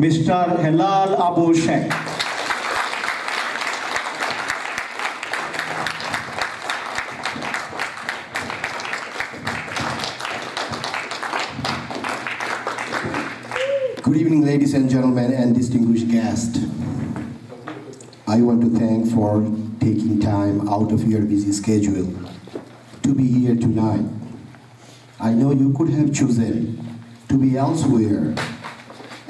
Mr. Helal Abu Sheikh. Good evening, ladies and gentlemen, and distinguished guests. I want to thank for taking time out of your busy schedule to be here tonight. I know you could have chosen to be elsewhere,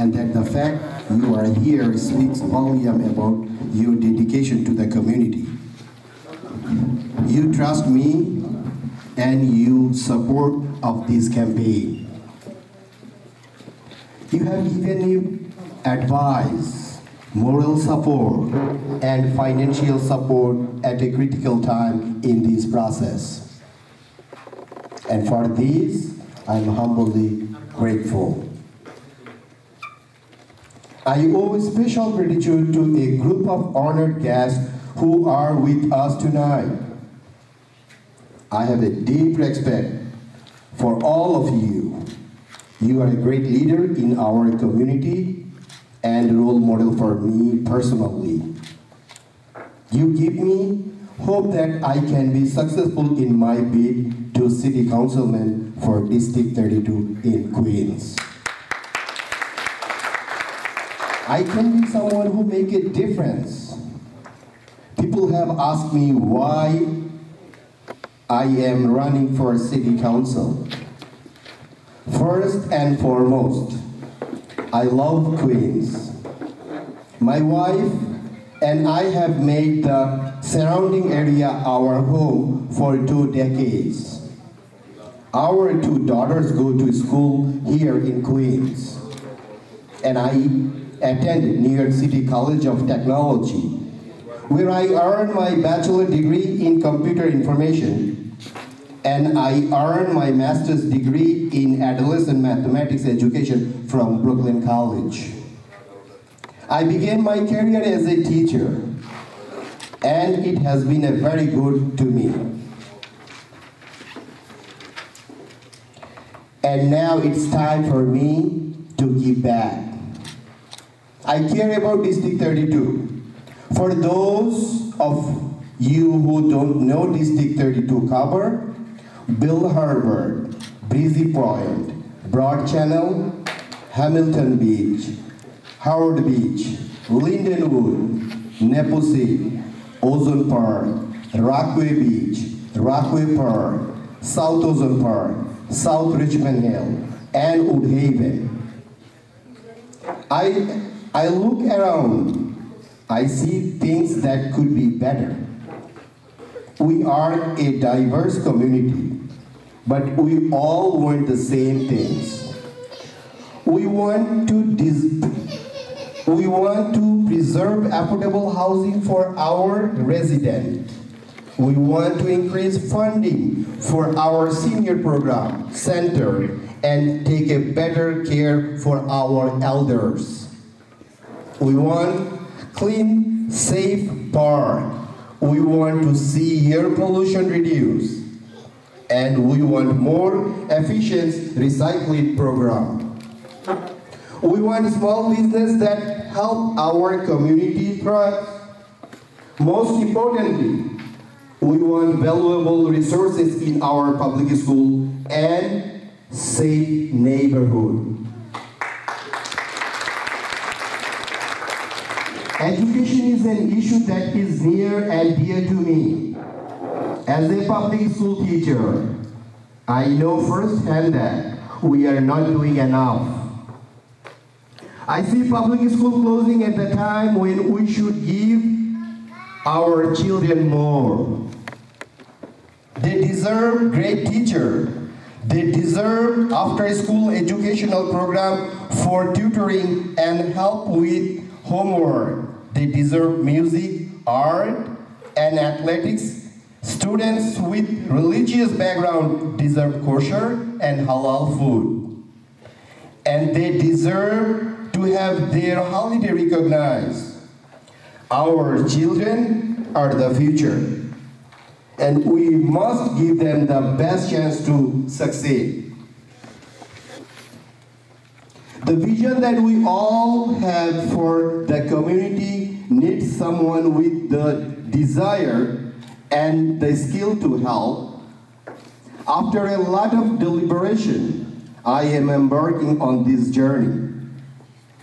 and that the fact you are here speaks volume about your dedication to the community. You trust me, and you support of this campaign. You have given me advice, moral support, and financial support at a critical time in this process. And for this, I'm humbly grateful. I owe a special gratitude to a group of honored guests who are with us tonight. I have a deep respect for all of you. You are a great leader in our community and role model for me personally. You give me hope that I can be successful in my bid to city councilman for District 32 in Queens. I can be someone who make a difference. People have asked me why I am running for city council. First and foremost, I love Queens. My wife and I have made the surrounding area our home for two decades. Our two daughters go to school here in Queens, and I attended New York City College of Technology, where I earned my bachelor degree in computer information, and I earned my master's degree in adolescent mathematics education from Brooklyn College. I began my career as a teacher, and it has been a very good to me. And now it's time for me to give back. I care about District 32. For those of you who don't know District 32 cover, Belle Harbor, Breezy Point, Broad Channel, Hamilton Beach, Howard Beach, Lindenwood, Neponsit, Ozone Park, Rockaway Beach, Rockaway Park, South Ozone Park, South Richmond Hill, and Woodhaven. I, I look around, I see things that could be better. We are a diverse community, but we all want the same things. We want to we want to preserve affordable housing for our residents. We want to increase funding for our senior program center and take a better care for our elders. We want clean, safe park. We want to see air pollution reduced. And we want more efficient recycling program. We want small business that help our community thrive. Most importantly, we want valuable resources in our public school and safe neighborhood. Education is an issue that is near and dear to me. As a public school teacher, I know firsthand that we are not doing enough. I see public school closing at the time when we should give our children more. They deserve great teacher. They deserve after school educational program for tutoring and help with homework. They deserve music, art, and athletics. Students with religious background deserve kosher and halal food. And they deserve to have their holiday recognized. Our children are the future and we must give them the best chance to succeed. The vision that we all have for the community needs someone with the desire and the skill to help. After a lot of deliberation, I am embarking on this journey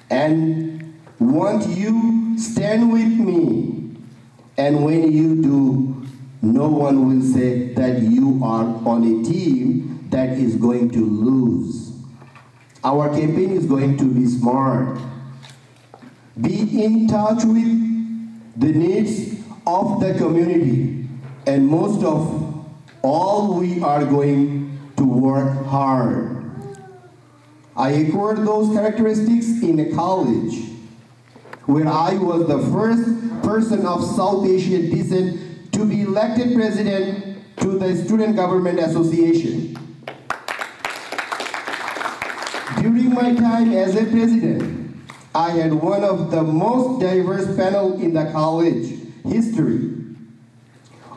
and want you stand with me. And when you do, no one will say that you are on a team that is going to lose. Our campaign is going to be smart. Be in touch with the needs of the community. And most of all, we are going to work hard. I acquired those characteristics in a college where I was the first person of South Asian descent to be elected president to the Student Government Association. My time as a president, I had one of the most diverse panel in the college history.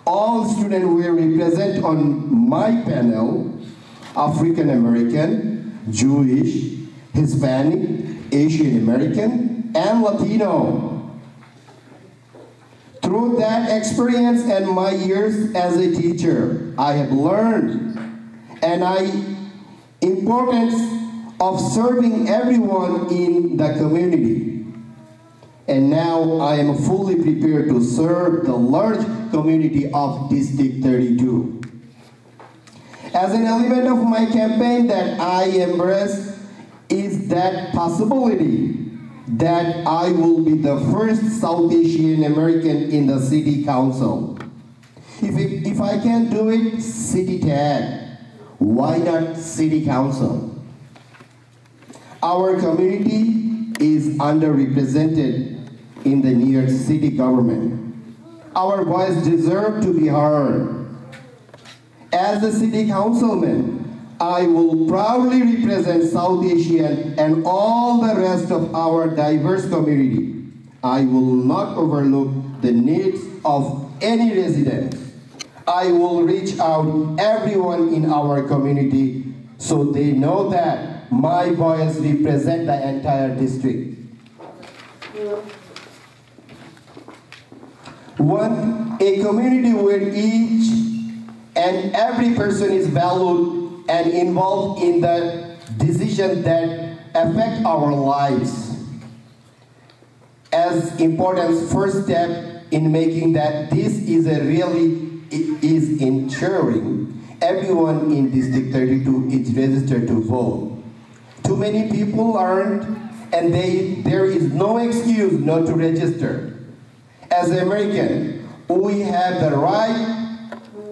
All students were represented on my panel, African American, Jewish, Hispanic, Asian American, and Latino. Through that experience and my years as a teacher, I have learned and I importance of serving everyone in the community. And now I am fully prepared to serve the large community of District 32. As an element of my campaign that I embrace is that possibility that I will be the first South Asian American in the city council. If, it, if I can't do it, City Tech. Why not city council? Our community is underrepresented in the New York City government. Our voice deserves to be heard. As a city councilman, I will proudly represent South Asian and all the rest of our diverse community. I will not overlook the needs of any resident. I will reach out everyone in our community so they know that my voice represents the entire district. One, a community where each and every person is valued and involved in the decisions that affect our lives. As important first step in making that this is a really is ensuring everyone in District 32 is registered to vote. Too many people aren't, and they, there is no excuse not to register. As American, we have the right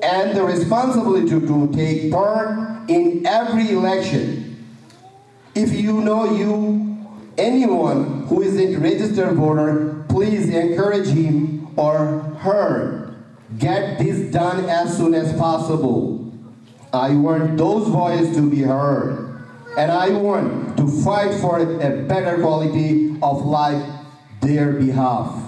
and the responsibility to, to take part in every election. If you know you, anyone who isn't registered voter, please encourage him or her. Get this done as soon as possible. I want those voices to be heard and I want to fight for a better quality of life their behalf.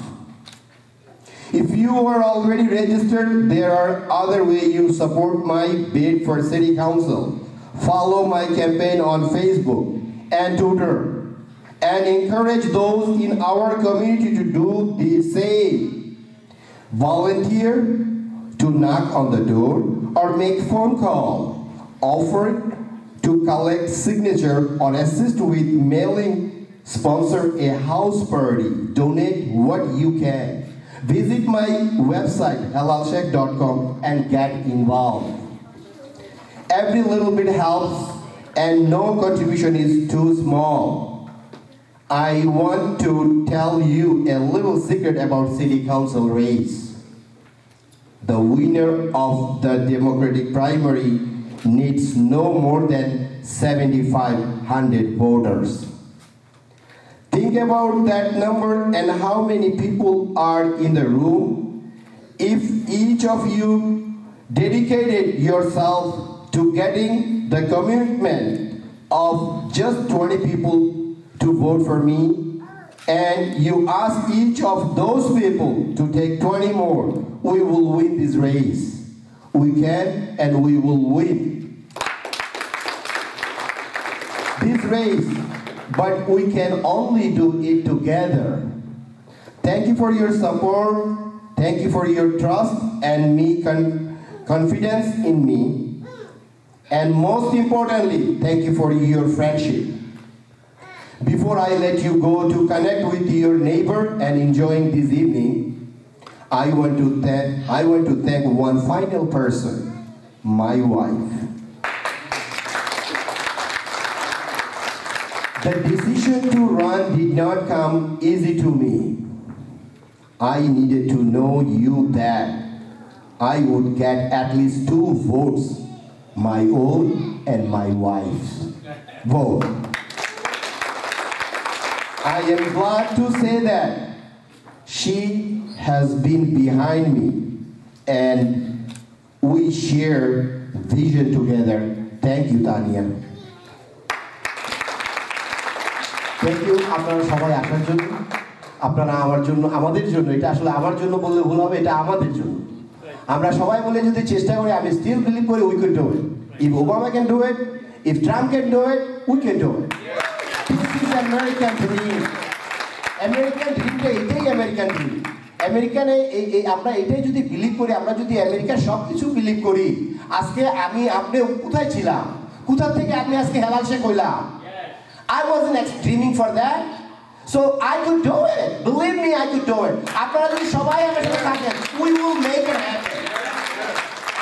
If you are already registered, there are other ways you support my bid for city council. Follow my campaign on Facebook and Twitter and encourage those in our community to do the same. Volunteer to knock on the door or make phone call. Offer to collect signature or assist with mailing, sponsor a house party, donate what you can. Visit my website, helalsheikh.com and get involved. Every little bit helps and no contribution is too small. I want to tell you a little secret about city council race. The winner of the Democratic primary needs no more than 7,500 voters. Think about that number and how many people are in the room. If each of you dedicated yourself to getting the commitment of just 20 people to vote for me, and you ask each of those people to take 20 more, we will win this race. We can and we will win. This race but we can only do it together. Thank you for your support. Thank you for your trust and me con- confidence in me. And most importantly, thank you for your friendship. Before I let you go to connect with your neighbor and enjoying this evening, I want to thank I want to thank one final person, my wife. The decision to run did not come easy to me. I needed to know you that I would get at least two votes, my own and my wife's vote. I am glad to say that she has been behind me and we share vision together. Thank you, Tanya. Thank you আপনারা সবাই আসার জন্য, আপনারা আমার জন্য, আমাদের জন্য, এটা আসলে আমার জন্য বললে ভুল হবে, এটা আমাদের জন্য। আমরা সবাই বলে যদি চেষ্টা করি, আমি স্টিল বিলিভ করি we can do it if Obama can do it if Trump can do it we can do it this is American dream American ড্রিমটা এটাই আমেরিকান ড্রিম আমেরিকানে এই আমরা এটাই যদি বিলিভ করি, আমরা যদি আমেরিকার সব কিছু বিলিভ করি, আজকে আমি, আপনি কোথায় ছিলাম? কোথা থেকে আপনি আজকে হেলাল শেখ হইলাম? I wasn't dreaming for that. So I could do it. Believe me, I could do it. আপনারা যদি সবাই আমার সাথে থাকেন, we will make it happen.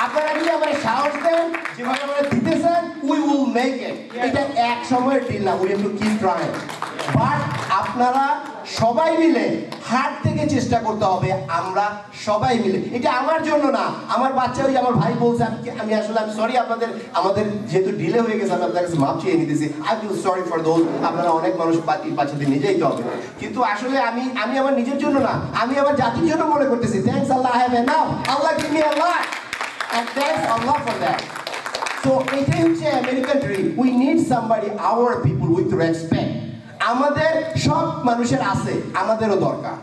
আপনারা যদি আমার সাহস দেন যেভাবে আমরা দিতেছেন make it. এটা এক সময়ের ডিল না, have to keep trying. But আপনারা সবাই মিলে হাত থেকে চেষ্টা করতে হবে আমরা সবাই মিলে। এটা আমার জন্য না আমার বাচ্চা ওই আমার ভাই বলছে আমি আমি আসলে আমি সরি আপনাদের আমাদের যেহেতু ডিলে হয়ে গেছে আমি আপনার কাছে মাপ চেয়ে নিতেছি। I feel sorry for those আপনারা অনেক মানুষ পাচ্ছেন নিয়ে যেতে হবে কিন্তু আসলে আমি আমি আমার নিজের জন্য না আমি আমার জাতির জন্য মনে করতেছি thanks Allah have enough Allah give me Allah and thanks Allah for that so এটাই হচ্ছে American dream we need somebody our people with respect আমাদের সব মানুষের আছে আমাদেরও দরকার।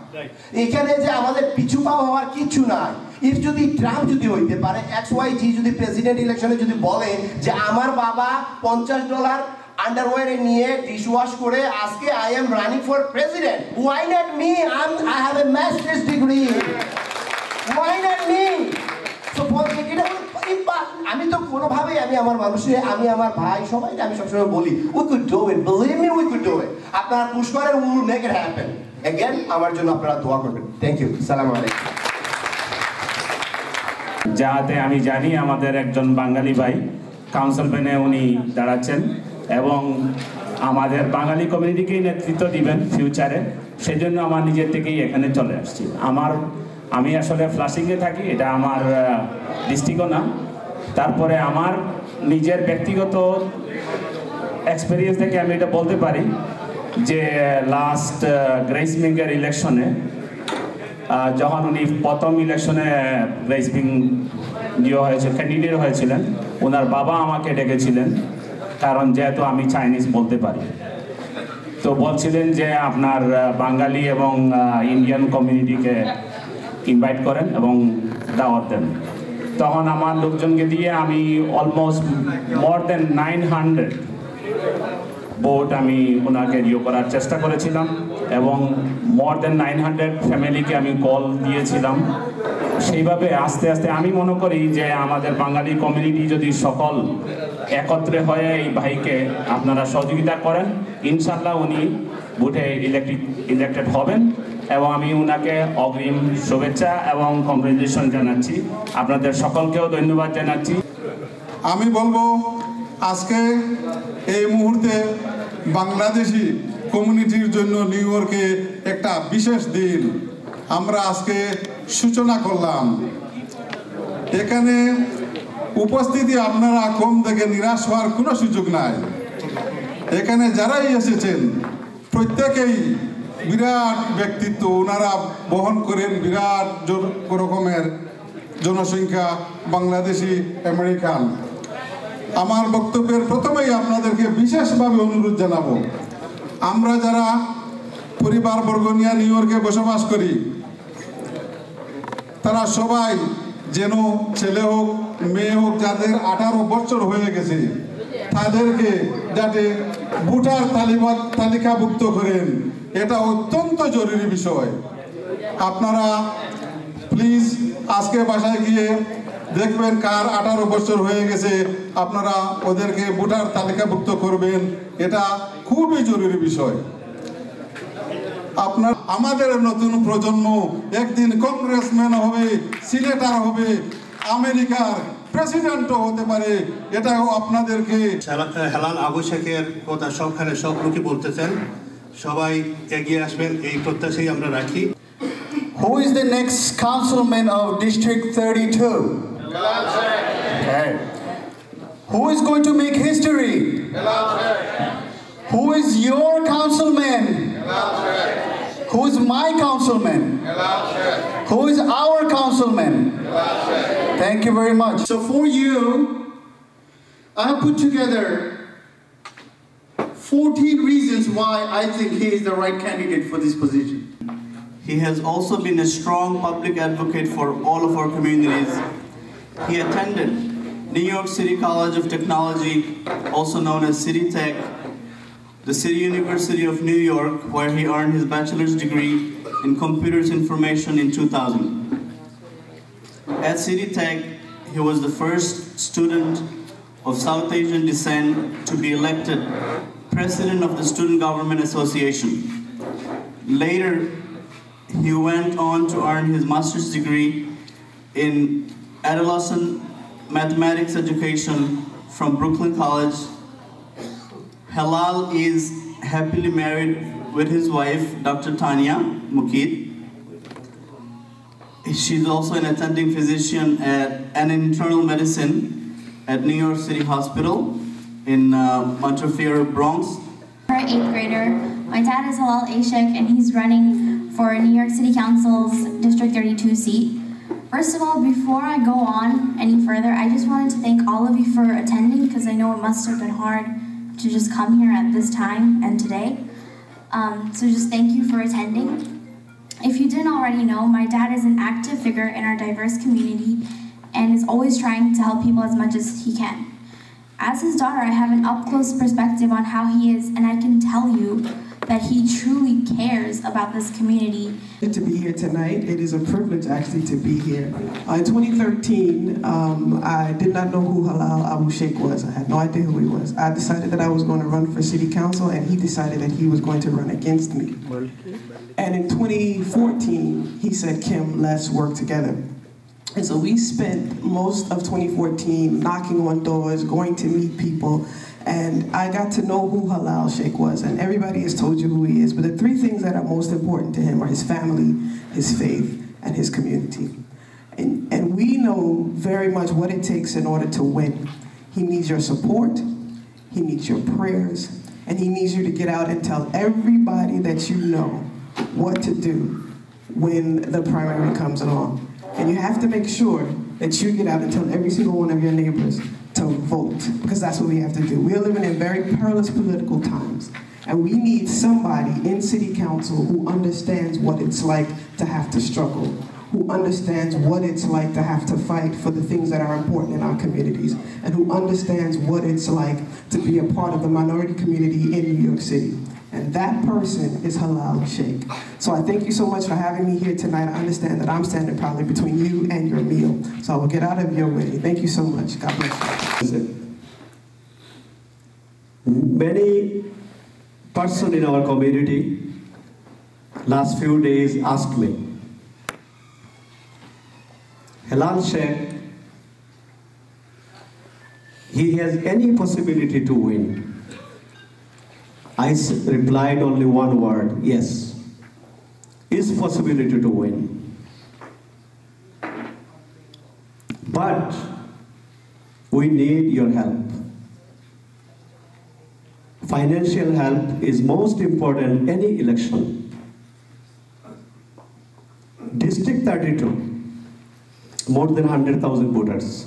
এখানে যে আমাদের পিছু পা হওয়ার কিছু নাই। ইফ যদি ট্রাম্প যদি হইতে পারে এক্স ওয়াই জি যদি প্রেসিডেন্ট ইলেকশনে যদি বলে যে আমার বাবা পঞ্চাশ ডলার আন্ডারওয়্যারে নিয়ে ডিশ ওয়াশ করে আজকে I am running for president why not me I I have a masters degree why not me তো এটা হলো ইম্পা- আমি তো কোনোভাবেই আমি আমার মানুষের আমি আমার ভাই সবাইকে আমি সবসময় বলি we could do it believe me we could do it আপনারা পুশ করেন we will make it happen again আমার জন্য আপনারা দোয়া করবেন। থ্যাংক ইউ সালাম আলাইকুম। যাতে আমি জানি আমাদের একজন বাঙালি ভাই কাউন্সিল প্যানে উনি দাঁড়াচ্ছেন এবং আমাদের বাঙালি কমিউনিটিকেই নেতৃত্ব দিবেন ফিউচারে সেই জন্য আমার নিজের থেকেই এখানে চলে আসছি। আমার, আমি আসলে ফ্লাশিংয়ে থাকি, এটা আমার ডিস্ট্রিক্টও না। তারপরে আমার নিজের ব্যক্তিগত এক্সপিরিয়েন্স থেকে আমি এটা বলতে পারি যে লাস্ট গ্রেস মিঙ্গের ইলেকশনে যখন উনি প্রথম ইলেকশনে রেসবিং ইয়ে হয়েছে ক্যান্ডিডেট হয়েছিলেন ওনার বাবা আমাকে ডেকেছিলেন, কারণ যেহেতু আমি চাইনিজ বলতে পারি। তো বলছিলেন যে, আপনার বাঙালি এবং ইন্ডিয়ান কমিউনিটিকে ইনভাইট করেন এবং দাওয়াত দেন। তখন আমার লোকজনকে দিয়ে আমি almost more than nine hundred vote আমি ওনাকে ইয়ে করার চেষ্টা করেছিলাম এবং মোর দেন নাইন হান্ড্রেড ফ্যামিলিকে আমি কল দিয়েছিলাম। সেইভাবে আস্তে আস্তে আমি মনে করি যে আমাদের বাঙালি কমিউনিটি যদি সকল একত্রে হয়ে এই ভাইকে আপনারা সহযোগিতা করেন ইনশাল্লাহ উনি বুথে ইলেকট্রিক ইলেক্টেড হবেন। এবং আমি উনাকে অগ্রিম শুভেচ্ছা এবং কংগ্রেচুলেশন জানাচ্ছি। আপনাদের সকলকেও ধন্যবাদ জানাচ্ছি। আমি বলব, আজকে এই মুহূর্তে বাংলাদেশি কমিউনিটির জন্য নিউ ইয়র্কে একটা বিশেষ দিন। আমরা আজকে সূচনা করলাম। এখানে উপস্থিতি আপনারা কম দেখে নিরাশ হওয়ার কোনো সুযোগ নাই। এখানে যারাই এসেছেন, প্রত্যেকেই বিরাট ব্যক্তিত্ব, ওনারা বহন করেন বিরাট রকমের জনসংখ্যা, বাংলাদেশি, আমেরিকান। আমার বক্তব্যের প্রথমেই আপনাদেরকে বিশেষভাবে অনুরোধ জানাব, আমরা যারা পরিবারবর্গ নিয়ে নিউ ইয়র্কে বসবাস করি, তারা সবাই যেন ছেলে হোক, মেয়ে হোক, যাদের আঠারো বছর হয়ে গেছে, তাদেরকে যাতে ভোটার তালিকা তালিকাভুক্ত করেন। এটা অত্যন্ত জরুরি বিষয়। আপনারা প্লিজ আজকে বাসায় গিয়ে দেখবেন কার আঠারো বছর হয়ে গেছে, আপনারা ওদেরকে ভোটার তালিকাভুক্ত করবেন, এটা খুবই জরুরি বিষয়। আপনার, আমাদের নতুন প্রজন্ম একদিন কংগ্রেসম্যান হবে সিনেটার হবে, আমেরিকার প্রেসিডেন্টও হতে পারে, এটাও আপনাদেরকে আবু শেখের কথা সবখানে সব লোকই বলতেছেন। সবাই এগিয়ে আসবেন এই প্রত্যাশাই আমরা রাখি Who is the next councilman of District 32? Okay. Who is going to make history? Who is your councilman? Who is my councilman? Who is our councilman? Thank you very much. So for you, I have put together 14 reasons why I think he is the right candidate for this position. He has also been a strong public advocate for all of our communities. He attended New York City College of Technology, also known as City Tech, the City University of New York, where he earned his bachelor's degree in computers information in 2000. At City Tech, he was the first student of South Asian descent to be elected president of the Student Government Association. Later, he went on to earn his master's degree in adolescent mathematics education from Brooklyn College. Helal is happily married with his wife, Dr. Tanya Mukid. She's also an attending physician at an internal medicine at New York City Hospital in uh, Montefiore, Bronx. Eighth grader, my dad is Helal Ashik and he's running for New York City Council's District 32 seat. First of all, before I go on any further, I just wanted to thank all of you for attending because I know it must have been hard to just come here at this time and today. Um, so just thank you for attending. If you didn't already know, my dad is an active figure in our diverse community and is always trying to help people as much as he can. As his daughter, I have an up close perspective on how he is, and I can tell you that he truly cares about this community. Good To be here tonight, it is a privilege actually to be here. Uh, in 2013, um, I did not know who Helal Abu Sheikh was. I had no idea who he was. I decided that I was going to run for city council, and he decided that he was going to run against me. And in 2014, he said, Kim, let's work together. And so we spent most of 2014 knocking on doors, going to meet people, and I got to know who Helal Sheikh was. And everybody has told you who he is, but the three things that are most important to him are his family, his faith, and his community. And, and we know very much what it takes in order to win. He needs your support, he needs your prayers, and he needs you to get out and tell everybody that you know what to do when the primary comes along. And you have to make sure that you get out and tell every single one of your neighbors to vote, because that's what we have to do. We're living in very perilous political times, and we need somebody in city council who understands what it's like to have to struggle, who understands what it's like to have to fight for the things that are important in our communities, and who understands what it's like to be a part of the minority community in New York City. And that person is Helal Sheikh. So I thank you so much for having me here tonight. I understand that I'm standing probably between you and your meal. So I will get out of your way. Thank you so much. God bless you. Many person in our community last few days asked me, Helal Sheikh, he has any possibility to win. I replied only one word, yes. Is possibility to win. But we need your help. Financial help is most important any election. District 32, more than 100,000 voters.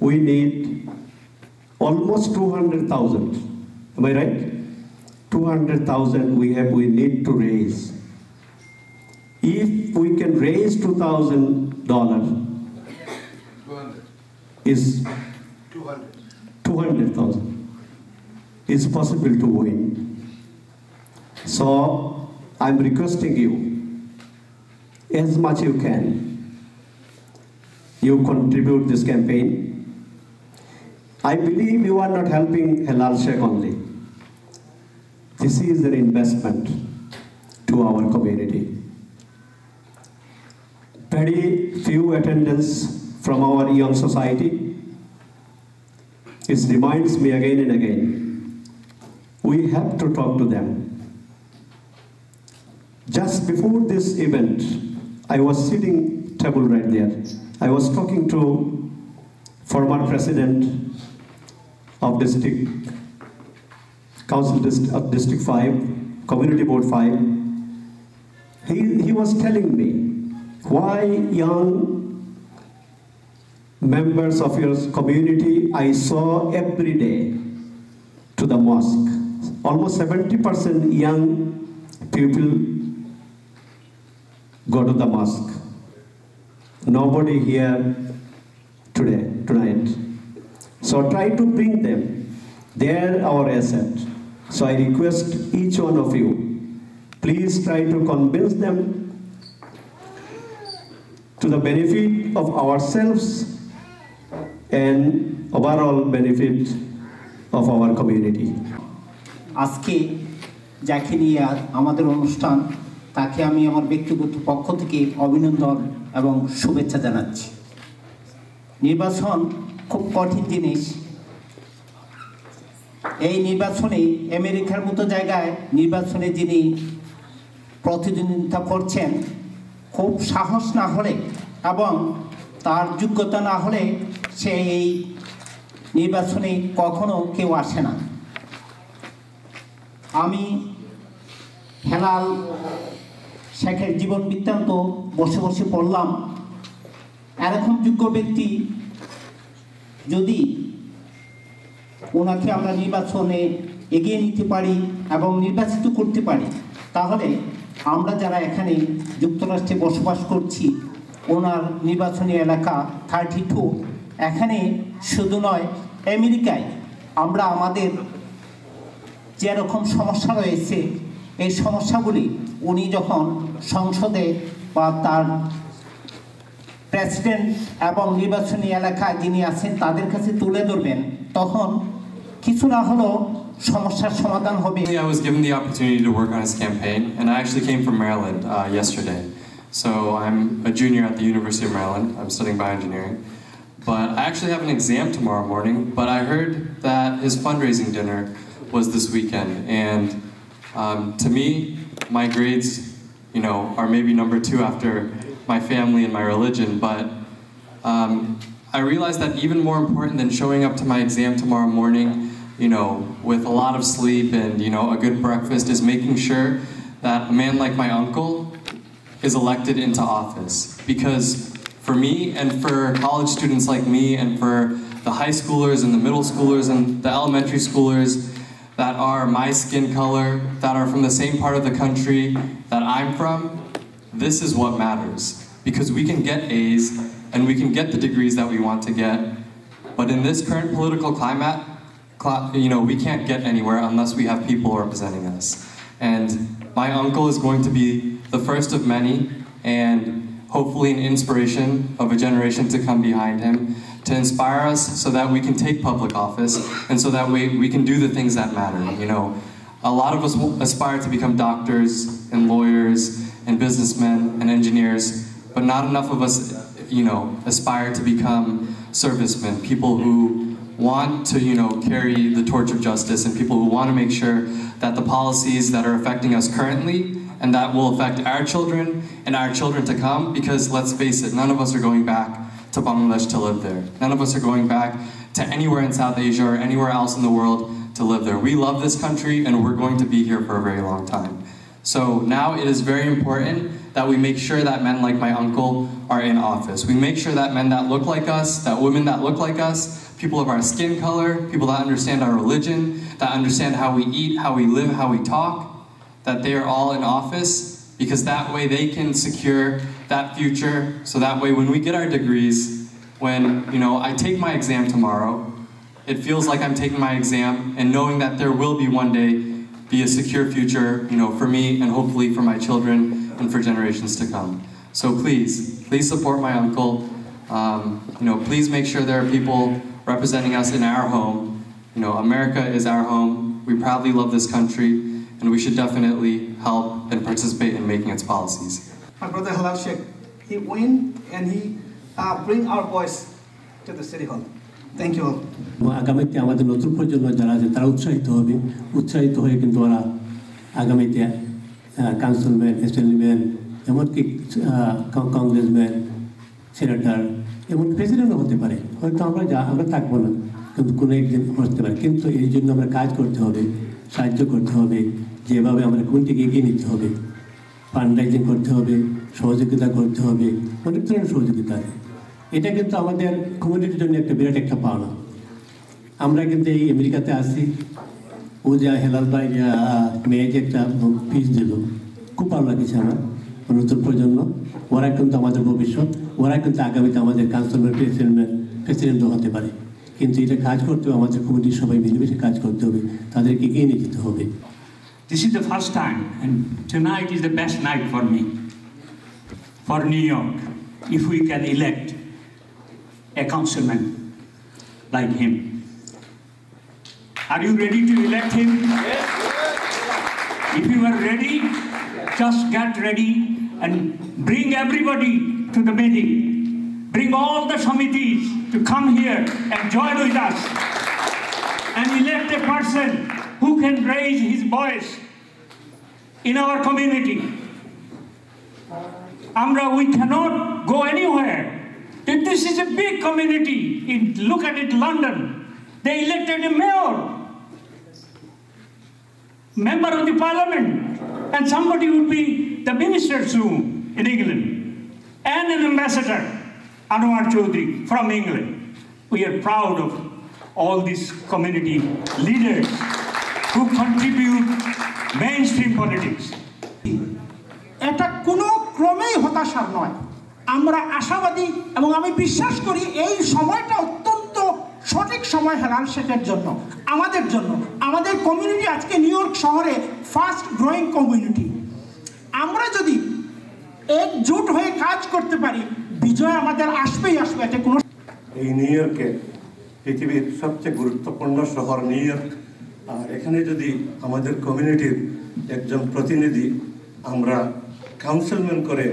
We need almost 200,000. Am I right? 200,000 we have, we need to raise. If we can raise $2,000, is 200,000 is possible to win. So I'm requesting you, as much you can, you contribute this campaign. I believe you are not helping Helal Sheikh only. This is an investment to our community. Very few attendance from our young society. It reminds me again and again. We have to talk to them. Just before this event, I was sitting table right there. I was talking to former president of district council dist- of district 5 community board 5 he, he was telling me why young members of your community I saw every day to the mosque. Almost 70% young people go to the mosque. Nobody here today, tonight. So try to bring them. They are our asset. So I request each one of you, please try to convince them to the benefit of ourselves and overall benefit of our community. আজকে যাকে নিয়ে আমাদের অনুষ্ঠান তাকে আমি আমার ব্যক্তিগত পক্ষ থেকে অভিনন্দন এবং শুভেচ্ছা জানাচ্ছি নির্বাচন খুব কঠিন জিনিস। এই নির্বাচনে আমেরিকার মতো জায়গায় নির্বাচনে যিনি প্রতিদ্বন্দ্বিতা করছেন, খুব সাহস না হলে এবং তার যোগ্যতা না হলে সে এই নির্বাচনে কখনো কেউ আসে না। আমি হেলাল শেখের জীবন বৃত্তান্ত বসে বসে পড়লাম। এরকম যোগ্য ব্যক্তি যদি ওনাকে আমরা নির্বাচনে এগিয়ে নিতে পারি এবং নির্বাচিত করতে পারি, তাহলে আমরা যারা এখানে যুক্তরাষ্ট্রে বসবাস করছি, ওনার নির্বাচনী এলাকা থার্টি টু এখানে শুধু নয়, আমেরিকায় আমরা আমাদের যেরকম সমস্যা রয়েছে, এই সমস্যাগুলি উনি যখন সংসদে বা তার প্রেসিডেন্ট এবং নির্বাচনী এলাকায় যিনি আছেন তাদের কাছে তুলে ধরবেন তখন কিছু না হলেও সমস্যার সমাধান হবে I was given the opportunity to work on his campaign, and I actually came from Maryland uh, yesterday. So I'm a junior at the University of Maryland. I'm studying bioengineering. But I actually have an exam tomorrow morning, but I heard that his fundraising dinner was this weekend. And um, to me, my grades, you know, are maybe number two after my family and my religion, but um, I realized that even more important than showing up to my exam tomorrow morning, you know, with a lot of sleep and, you know, a good breakfast is making sure that a man like my uncle is elected into office. Because for me and for college students like me and for the high schoolers and the middle schoolers and the elementary schoolers that are my skin color, that are from the same part of the country that I'm from, this is what matters. Because we can get A's and we can get the degrees that we want to get, but in this current political climate, cli- you know, we can't get anywhere unless we have people representing us. And my uncle is going to be the first of many, and hopefully an inspiration of a generation to come behind him to inspire us so that we can take public office and so that way we can do the things that matter. You know, a lot of us aspire to become doctors and lawyers and businessmen and engineers, but not enough of us, you know, aspire to become servicemen, people who want to, you know, carry the torch of justice and people who want to make sure that the policies that are affecting us currently and that will affect our children and our children to come because let's face it, none of us are going back to Bangladesh to live there. None of us are going back to anywhere in South Asia or anywhere else in the world to live there. We love this country and we're going to be here for a very long time. So now it is very important that we make sure that men like my uncle are in office. We make sure that men that look like us, that women that look like us, people of our skin color, people that understand our religion, that understand how we eat, how we live, how we talk, that they are all in office because that way they can secure that future. So that way when we get our degrees, when you know I take my exam tomorrow, it feels like I'm taking my exam and knowing that there will be one day be a secure future, you know, for me and hopefully for my children and for generations to come. So please, please support my uncle. Um, you know, please make sure there are people representing us in our home. You know, America is our home. We proudly love this country, and we should definitely help and participate in making its policies. My brother Helal Sheikh, he win and he uh, bring our voice to the city hall. You all. আগামীতে আমাদের নতুন প্রজন্ম যারা আছে, তারা উৎসাহিত হবে। উৎসাহিত হয়ে কিন্তু ওরা আগামীতে কাউন্সিলম্যান অ্যাসেম্বলিম্যান এমনকি কংগ্রেসম্যান সেনেটার, এমনকি প্রেসিডেন্টও হতে পারে। হয়তো আমরা যা, আমরা থাকব না, কিন্তু কোনো একদিন হতে পারে। কিন্তু এই জন্য আমরা কাজ করতে হবে, সাহায্য করতে হবে, যেভাবে আমরা কোনটিকে এগিয়ে নিতে হবে। ফান্ডরাইজিং করতে হবে, সহযোগিতা করতে হবে, অনেক ধরনের সহযোগিতা আছে। এটা কিন্তু আমাদের কমিউনিটির জন্য একটা বিরাট একটা পাওনা। আমরা কিন্তু এই আমেরিকাতে আসি ও যা হেলাল ভাই যা মেয়ে একটা ফিস দিল খুব ভালো লাগছে আমার নতুন প্রজন্ম। ওরা কিন্তু আমাদের ভবিষ্যৎ ওরা কিন্তু আগামীতে আমাদের কাউন্সিলর প্রেসিডেন্ট প্রেসিডেন্টও হতে পারে। কিন্তু এটা কাজ করতে হবে আমাদের কমিটির সবাই মিলেমিশে কাজ করতে হবে তাদেরকে এগিয়ে নিয়ে যেতে হবে। This is the first time, and tonight is the best night for me, for New York, if we can elect a councilman like him. Are you ready to elect him? If you are ready, just get ready and bring everybody to the meeting. Bring all the committees to come here and join with us and elect a person who can raise his voice in our community. Amra, we cannot go anywhere a big community. In, look at it, London. They elected a mayor, member of the parliament, and somebody would be the minister soon in England, and an ambassador, Anwar Choudhury, from England. We are proud of all these community leaders who contribute mainstream politics. এটা কোনো ক্রমেই হতাশার নয় আমরা আশাবাদী এবং আমি বিশ্বাস করি এই সময়টা অত্যন্ত সঠিক সময় হেলাল শেখের জন্য, আমাদের জন্য। আমাদের কমিউনিটি আজকে নিউ ইয়র্ক শহরে ফাস্ট গ্রোয়িং কমিউনিটি আমরা যদি একজোট হয়ে কাজ করতে পারি, বিজয় আমাদের আসবেই আসবে এটা কোনো এই নিউ ইয়র্কে পৃথিবীর সবচেয়ে গুরুত্বপূর্ণ শহর নিউ ইয়র্ক আর এখানে যদি আমাদের কমিউনিটির একজন প্রতিনিধি আমরা কাউন্সিলম্যান করে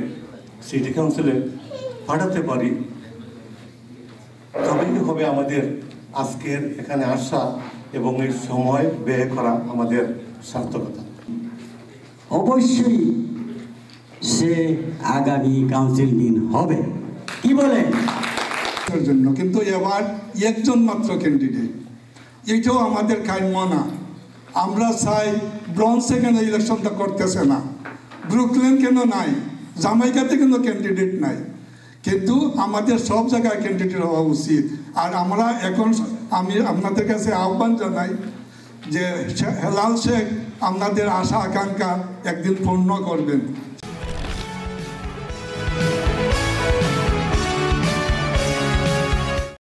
সিটি কাউন্সিলে পাঠাতে পারি। তবেই হবে আমাদের আজকের এখানে আসা এবং এই সময় ব্যয় করা আমাদের সার্থকতা। অবশ্যই সে আগামী কাউন্সিলম্যান হবে। কি বলেন এর জন্য কিন্তু এবার একজন মাত্র ক্যান্ডিডেট এইটাও আমাদের কাম্য না আমরা চাই ব্রঞ্জে কেন ইলেকশনটা করতেছে না। ব্রুকলেন কেন নাই? জামাইকাতে কিন্তু ক্যান্ডিডেট নাই। কিন্তু আমাদের সব জায়গায় ক্যান্ডিডেট হওয়া উচিত। আর আমরা এখন আমি আপনাদের কাছে আহ্বান জানাই যে হেলাল শেখ, আপনাদের আশা, আকাঙ্ক্ষা একদিন পূর্ণ করবেন।